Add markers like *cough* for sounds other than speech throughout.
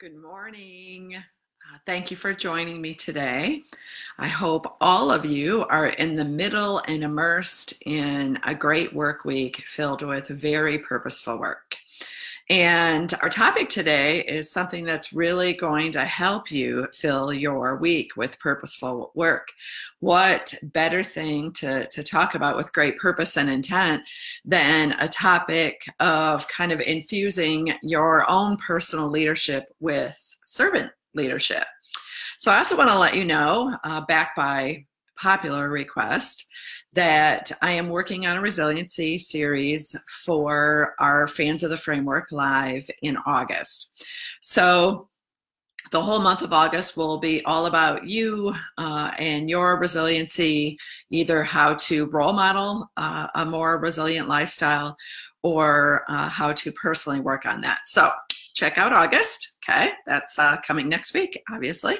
Good morning. Uh, thank you for joining me today. I hope all of you are in the middle and immersed in a great work week filled with very purposeful work. And our topic today is something that's really going to help you fill your week with purposeful work. What better thing to, to talk about with great purpose and intent than a topic of kind of infusing your own personal leadership with servant leadership? So I also want to let you know, uh, back by popular request, that I am working on a resiliency series for our fans of the framework live in August. So the whole month of August will be all about you uh, and your resiliency, either how to role model uh, a more resilient lifestyle or uh, how to personally work on that. So check out August. Okay, that's uh, coming next week, obviously.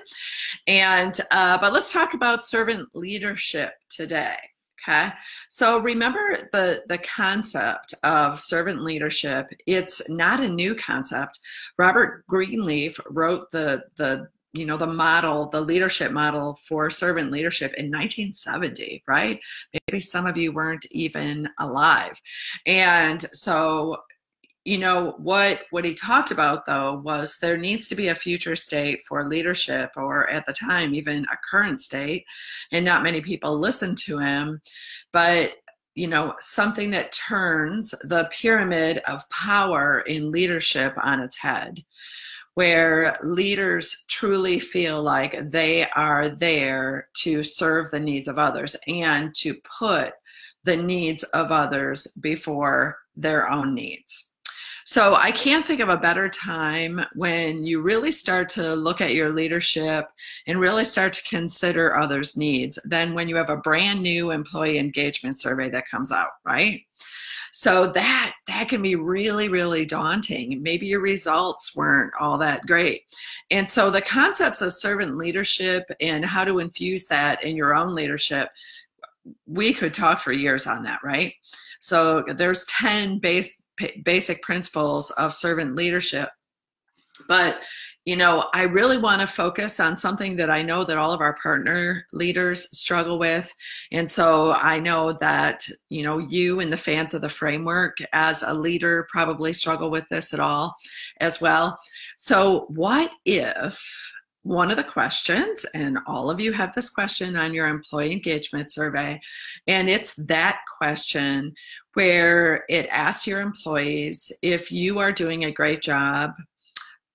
And uh, but let's talk about servant leadership today. Okay. So remember the, the concept of servant leadership. It's not a new concept. Robert Greenleaf wrote the, the, you know, the model, the leadership model for servant leadership in 1970, right? Maybe some of you weren't even alive. And so you know what what he talked about though was there needs to be a future state for leadership or at the time even a current state and not many people listen to him. But you know something that turns the pyramid of power in leadership on its head where leaders truly feel like they are there to serve the needs of others and to put the needs of others before their own needs so I can't think of a better time when you really start to look at your leadership and really start to consider others' needs than when you have a brand new employee engagement survey that comes out, right? So that that can be really really daunting. Maybe your results weren't all that great. And so the concepts of servant leadership and how to infuse that in your own leadership we could talk for years on that, right? So there's 10 base basic principles of servant leadership. But you know, I really want to focus on something that I know that all of our partner leaders struggle with. And so I know that, you know, you and the fans of the framework as a leader probably struggle with this at all as well. So, what if one of the questions, and all of you have this question on your employee engagement survey, and it's that question where it asks your employees if you are doing a great job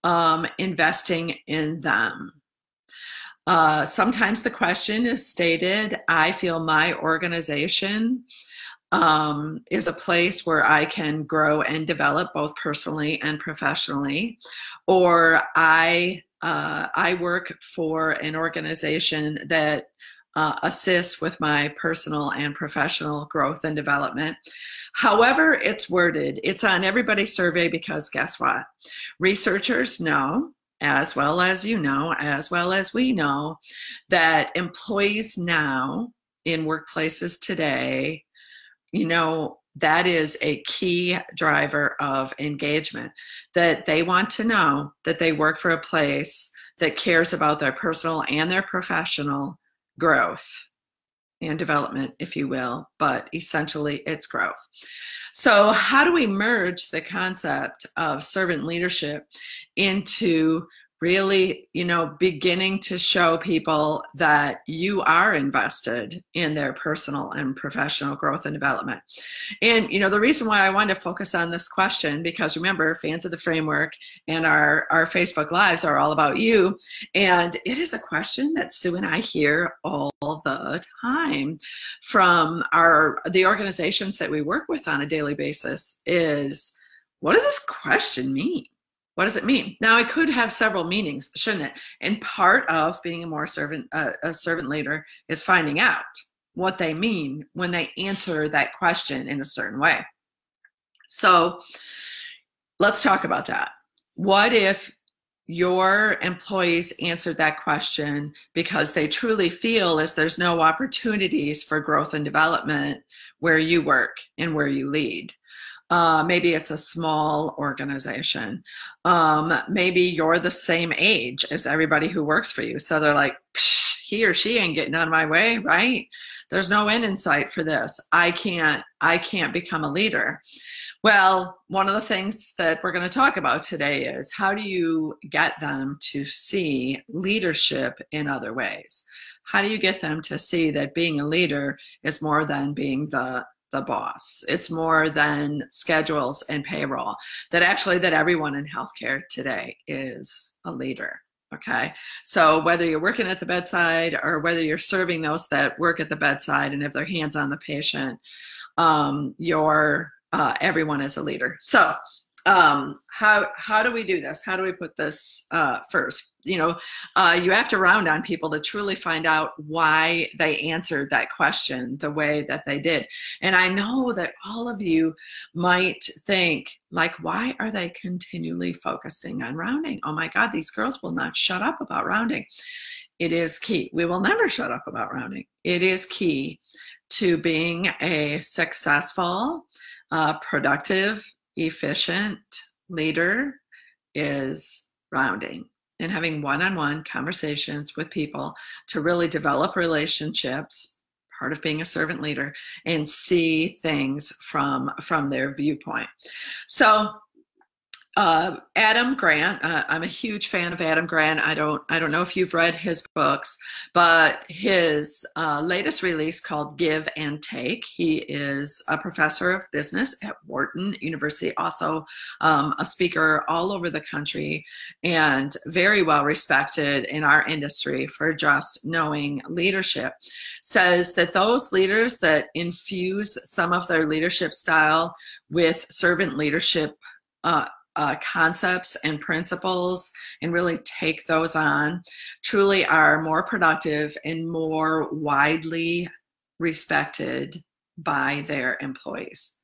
um, investing in them. Uh, sometimes the question is stated I feel my organization um, is a place where I can grow and develop both personally and professionally, or I uh, I work for an organization that uh, assists with my personal and professional growth and development. However, it's worded, it's on everybody's survey because guess what? Researchers know, as well as you know, as well as we know, that employees now in workplaces today, you know, that is a key driver of engagement that they want to know that they work for a place that cares about their personal and their professional growth and development if you will but essentially it's growth. So how do we merge the concept of servant leadership into really, you know, beginning to show people that you are invested in their personal and professional growth and development. And, you know, the reason why I wanted to focus on this question, because remember, fans of the framework and our, our Facebook Lives are all about you. And it is a question that Sue and I hear all the time from our the organizations that we work with on a daily basis is what does this question mean? What does it mean? Now, it could have several meanings, shouldn't it? And part of being a more servant, uh, a servant leader is finding out what they mean when they answer that question in a certain way. So, let's talk about that. What if your employees answered that question because they truly feel as there's no opportunities for growth and development where you work and where you lead? Uh, maybe it's a small organization. Um, maybe you're the same age as everybody who works for you. So they're like, he or she ain't getting out of my way, right? There's no end in sight for this. I can't, I can't become a leader. Well, one of the things that we're going to talk about today is how do you get them to see leadership in other ways? How do you get them to see that being a leader is more than being the the boss. It's more than schedules and payroll. That actually that everyone in healthcare today is a leader. Okay. So whether you're working at the bedside or whether you're serving those that work at the bedside and if their hands on the patient, um, you're uh, everyone is a leader. So um, how how do we do this? How do we put this uh, first? You know, uh, you have to round on people to truly find out why they answered that question the way that they did. And I know that all of you might think, like, why are they continually focusing on rounding? Oh my God, these girls will not shut up about rounding. It is key. We will never shut up about rounding. It is key to being a successful, uh, productive, efficient leader is rounding and having one-on-one conversations with people to really develop relationships part of being a servant leader and see things from from their viewpoint. So uh, Adam Grant. Uh, I'm a huge fan of Adam Grant. I don't I don't know if you've read his books, but his uh, latest release called Give and Take. He is a professor of business at Wharton University, also um, a speaker all over the country, and very well respected in our industry for just knowing leadership. Says that those leaders that infuse some of their leadership style with servant leadership. Uh, uh, concepts and principles and really take those on truly are more productive and more widely respected by their employees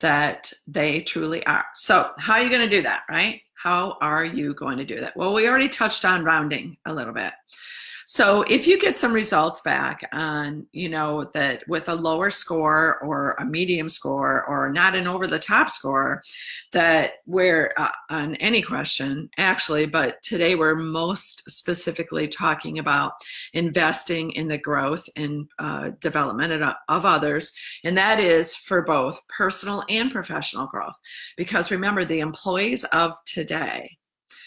that they truly are. So how are you going to do that right? How are you going to do that? Well we already touched on rounding a little bit so if you get some results back on, you know, that with a lower score or a medium score or not an over the top score, that we're uh, on any question actually, but today we're most specifically talking about investing in the growth and uh, development of, of others. And that is for both personal and professional growth. Because remember, the employees of today,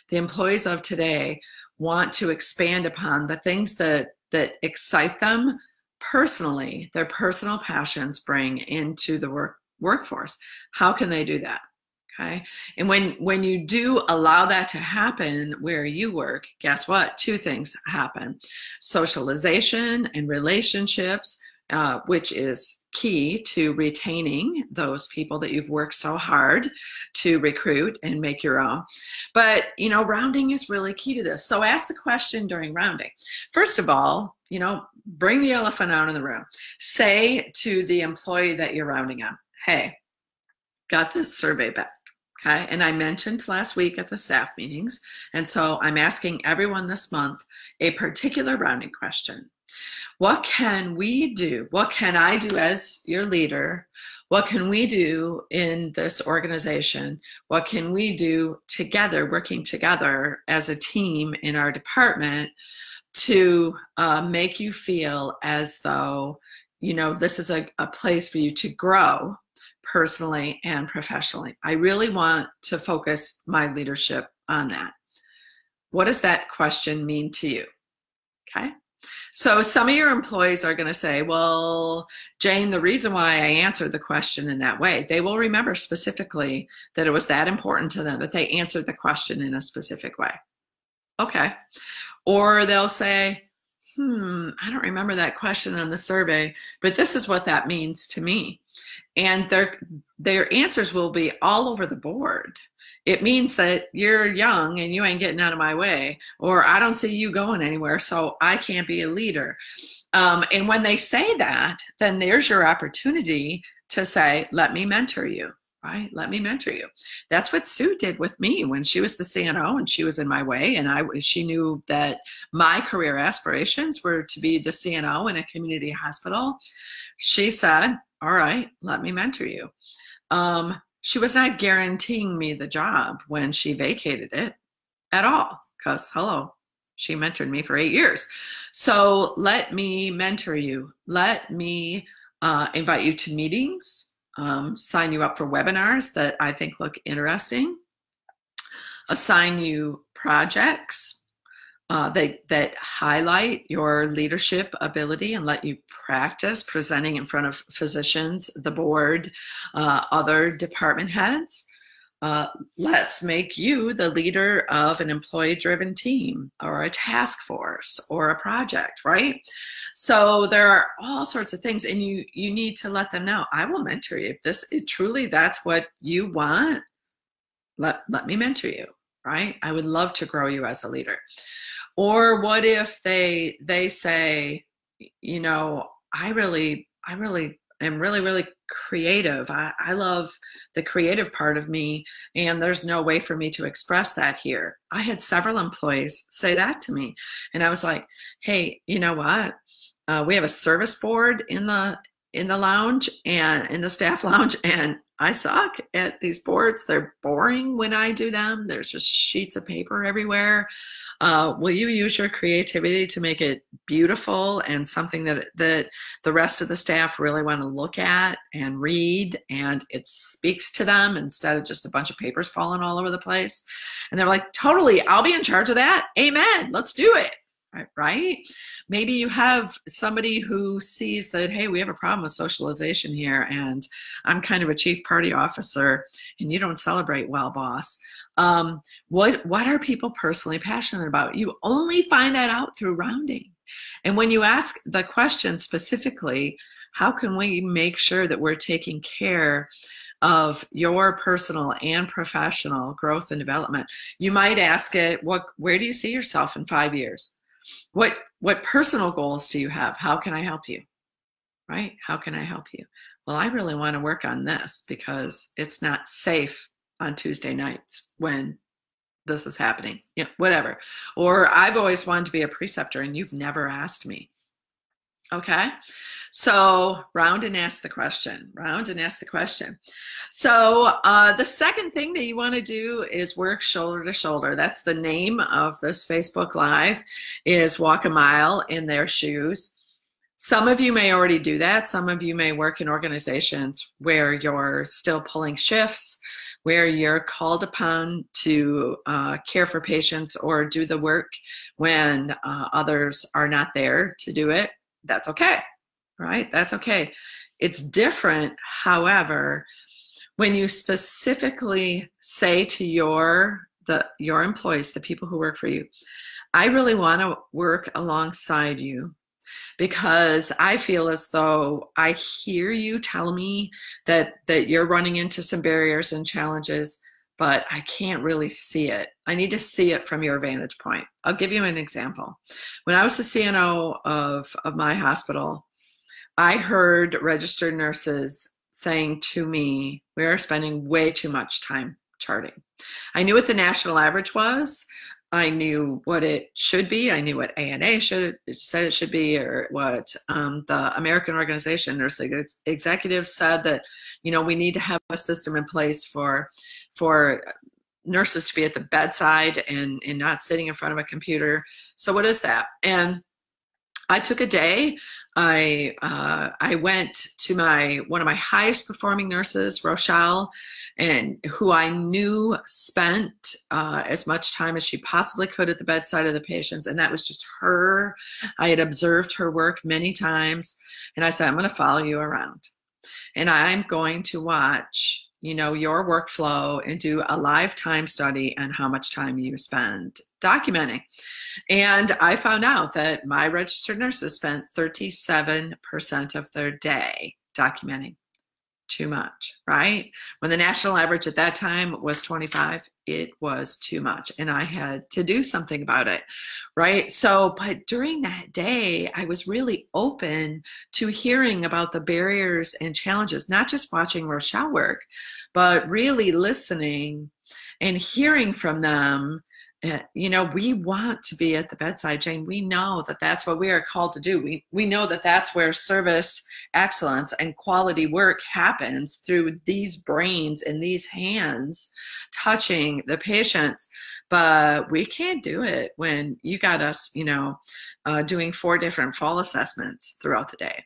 the employees of today want to expand upon the things that that excite them personally their personal passions bring into the work workforce. How can they do that? Okay? And when when you do allow that to happen where you work guess what? Two things happen. Socialization and relationships uh, which is key to retaining those people that you've worked so hard to recruit and make your own. But, you know, rounding is really key to this. So ask the question during rounding. First of all, you know, bring the elephant out in the room. Say to the employee that you're rounding on, hey, got this survey back. Okay. And I mentioned last week at the staff meetings. And so I'm asking everyone this month a particular rounding question. What can we do? What can I do as your leader? What can we do in this organization? What can we do together, working together as a team in our department to uh, make you feel as though, you know, this is a, a place for you to grow personally and professionally? I really want to focus my leadership on that. What does that question mean to you? Okay. So some of your employees are going to say, well, Jane, the reason why I answered the question in that way, they will remember specifically that it was that important to them that they answered the question in a specific way. Okay. Or they'll say, hmm, I don't remember that question on the survey, but this is what that means to me. And their their answers will be all over the board it means that you're young and you ain't getting out of my way, or I don't see you going anywhere, so I can't be a leader. Um, and when they say that, then there's your opportunity to say, let me mentor you, right? Let me mentor you. That's what Sue did with me when she was the CNO and she was in my way. And I, she knew that my career aspirations were to be the CNO in a community hospital. She said, all right, let me mentor you. Um, she was not guaranteeing me the job when she vacated it at all. Because, hello, she mentored me for eight years. So let me mentor you. Let me uh, invite you to meetings, um, sign you up for webinars that I think look interesting, assign you projects uh, that, that highlight your leadership ability and let you practice presenting in front of physicians, the board, uh, other department heads. Uh, let's make you the leader of an employee driven team or a task force or a project right? So there are all sorts of things and you you need to let them know i will mentor you if this it, truly that's what you want let let me mentor you right? I would love to grow you as a leader or what if they they say you know i really i really am really really creative. I, I love the creative part of me and there's no way for me to express that here. I had several employees say that to me and i was like hey you know what? Uh, we have a service board in the in the lounge and in the staff *laughs* lounge and I suck at these boards. They're boring when I do them. There's just sheets of paper everywhere. Uh, will you use your creativity to make it beautiful and something that that the rest of the staff really want to look at and read, and it speaks to them instead of just a bunch of papers falling all over the place? And they're like, "Totally, I'll be in charge of that. Amen. Let's do it." Right? Maybe you have somebody who sees that, hey, we have a problem with socialization here, and I'm kind of a chief party officer, and you don't celebrate well, boss. Um, what what are people personally passionate about? You only find that out through rounding. And when you ask the question specifically, how can we make sure that we're taking care of your personal and professional growth and development? You might ask it, what where do you see yourself in five years? What what personal goals do you have? How can i help you? Right? How can i help you? Well i really want to work on this because it's not safe on tuesday nights when this is happening. Yeah whatever. Or i've always wanted to be a preceptor and you've never asked me okay so round and ask the question, round and ask the question. So uh, the second thing that you want to do is work shoulder to shoulder. That's the name of this Facebook Live is walk a mile in their shoes. Some of you may already do that. Some of you may work in organizations where you're still pulling shifts, where you're called upon to uh, care for patients or do the work when uh, others are not there to do it. That's okay right? That's okay. It's different, however, when you specifically say to your the your employees, the people who work for you, I really want to work alongside you because I feel as though I hear you tell me that that you're running into some barriers and challenges, but I can't really see it. I need to see it from your vantage point. I'll give you an example. When I was the CNO of, of my hospital, I heard registered nurses saying to me, we are spending way too much time charting. I knew what the national average was. I knew what it should be. I knew what ANA should said it should be, or what um, the American Organization Nursing Executives said that you know we need to have a system in place for for nurses to be at the bedside and and not sitting in front of a computer. So what is that? And I took a day I uh, I went to my one of my highest performing nurses, Rochelle, and who I knew spent uh, as much time as she possibly could at the bedside of the patients, and that was just her. I had observed her work many times, and I said, "I'm going to follow you around, and I'm going to watch you know your workflow and do a live time study and how much time you spend documenting. And i found out that my registered nurses spent 37% of their day documenting too much, right? When the national average at that time was 25, it was too much. And I had to do something about it, right? So, but during that day, I was really open to hearing about the barriers and challenges, not just watching Rochelle work, but really listening and hearing from them you know, we want to be at the bedside, Jane. We know that that's what we are called to do. We, we know that that's where service excellence and quality work happens through these brains and these hands touching the patients. But we can't do it when you got us, you know, uh, doing four different fall assessments throughout the day.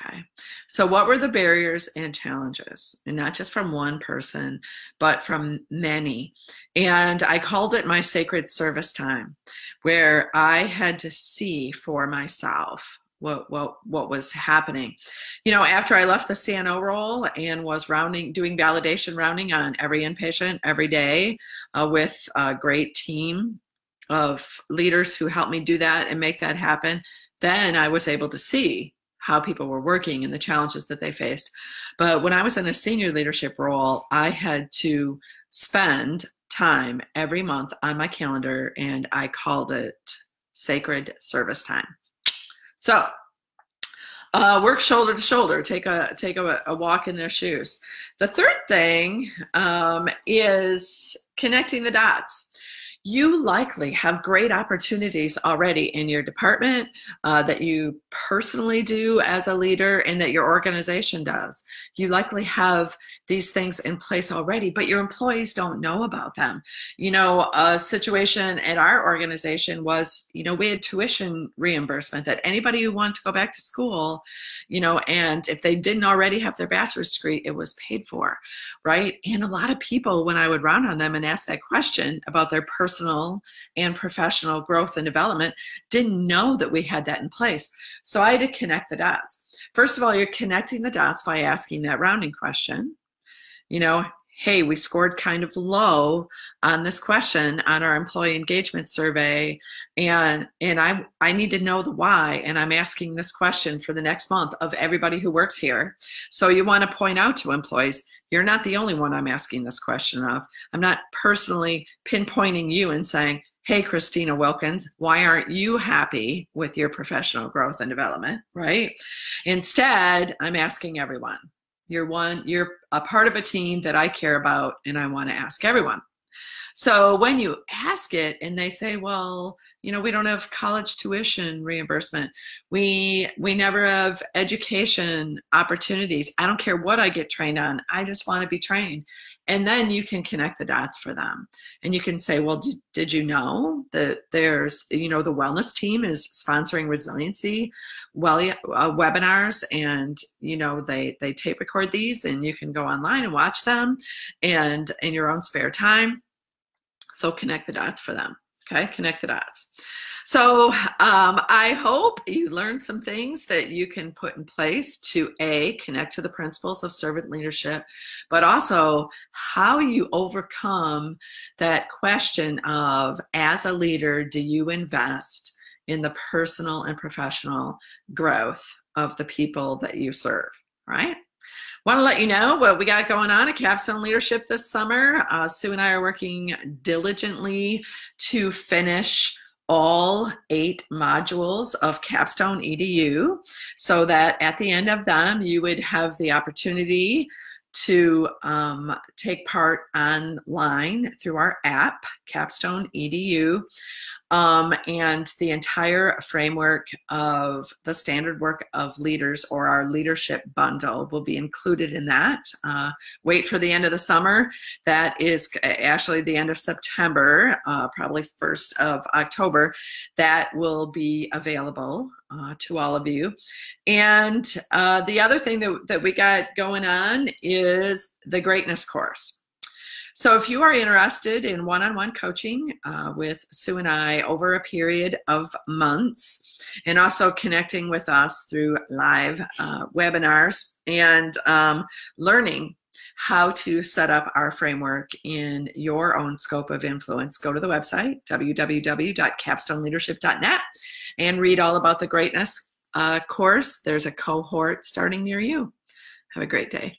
Okay. So, what were the barriers and challenges? And not just from one person, but from many. And I called it my sacred service time, where I had to see for myself what what what was happening. You know, after I left the CNO role and was rounding, doing validation rounding on every inpatient every day uh, with a great team of leaders who helped me do that and make that happen, then I was able to see how people were working and the challenges that they faced. But when I was in a senior leadership role, I had to spend time every month on my calendar and I called it sacred service time. So, uh, work shoulder to shoulder. Take a take a, a walk in their shoes. The third thing um, is connecting the dots you likely have great opportunities already in your department uh, that you personally do as a leader and that your organization does. You likely have these things in place already, but your employees don't know about them. You know, a situation at our organization was, you know, we had tuition reimbursement that anybody who wanted to go back to school, you know, and if they didn't already have their bachelor's degree, it was paid for, right? And a lot of people, when I would round on them and ask that question about their personal personal and professional growth and development didn't know that we had that in place. So I had to connect the dots. First of all, you're connecting the dots by asking that rounding question. You know, hey, we scored kind of low on this question on our employee engagement survey and and I I need to know the why and I'm asking this question for the next month of everybody who works here. So you want to point out to employees, you're not the only one I'm asking this question of. I'm not personally pinpointing you and saying, hey, Christina Wilkins, why aren't you happy with your professional growth and development, right? Instead, I'm asking everyone. You're one, you're a part of a team that I care about and I want to ask everyone. So when you ask it and they say, well, you know, we don't have college tuition reimbursement. We we never have education opportunities. I don't care what I get trained on. I just want to be trained. And then you can connect the dots for them. And you can say, well, did, did you know that there's, you know, the wellness team is sponsoring resiliency well uh, webinars and, you know, they they tape record these and you can go online and watch them and in your own spare time so connect the dots for them. Okay, connect the dots. So um, I hope you learned some things that you can put in place to A, connect to the principles of servant leadership, but also how you overcome that question of, as a leader, do you invest in the personal and professional growth of the people that you serve, right? Want to let you know what we got going on at Capstone Leadership this summer. Uh, Sue and I are working diligently to finish all eight modules of Capstone EDU so that at the end of them, you would have the opportunity to um, take part online through our app, Capstone EDU, um, and the entire framework of the standard work of leaders or our leadership bundle will be included in that. Uh, wait for the end of the summer. That is actually the end of September, uh, probably 1st of October. That will be available uh, to all of you. And uh, the other thing that, that we got going on is the greatness course. So if you are interested in one-on-one coaching uh, with Sue and I over a period of months, and also connecting with us through live uh, webinars and um, learning how to set up our framework in your own scope of influence, go to the website, www.capstoneleadership.net, and read all about the greatness uh, course. There's a cohort starting near you. Have a great day.